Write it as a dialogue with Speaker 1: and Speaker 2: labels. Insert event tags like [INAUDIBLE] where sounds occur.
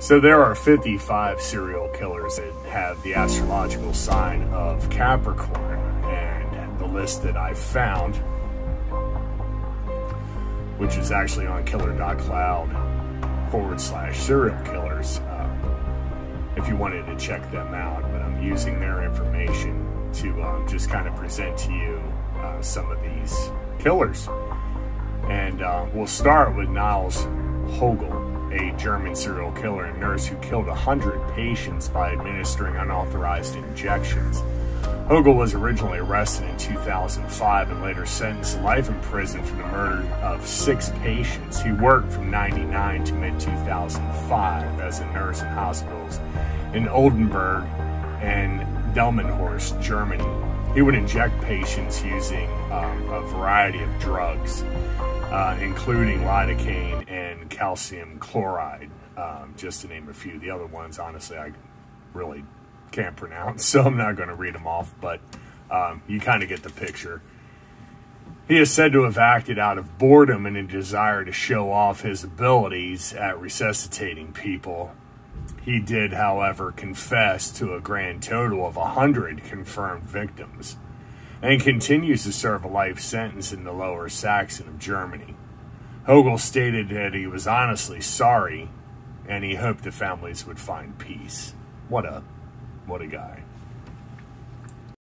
Speaker 1: So there are 55 serial killers that have the astrological sign of Capricorn, and the list that I found, which is actually on killer.cloud forward slash serial killers, um, if you wanted to check them out, but I'm using their information to um, just kind of present to you uh, some of these killers. And uh, we'll start with Niles Hogel a German serial killer and nurse who killed 100 patients by administering unauthorized injections. Hogel was originally arrested in 2005 and later sentenced to life in prison for the murder of six patients. He worked from 99 to mid 2005 as a nurse in hospitals in Oldenburg and Delmenhorst, Germany. He would inject patients using um, a variety of drugs, uh, including lidocaine and calcium chloride, um, just to name a few. The other ones, honestly, I really can't pronounce, [LAUGHS] so I'm not going to read them off, but um, you kind of get the picture. He is said to have acted out of boredom and a desire to show off his abilities at resuscitating people. He did, however, confess to a grand total of 100 confirmed victims and continues to serve a life sentence in the Lower Saxon of Germany. Hogel stated that he was honestly sorry and he hoped the families would find peace. What a what a guy.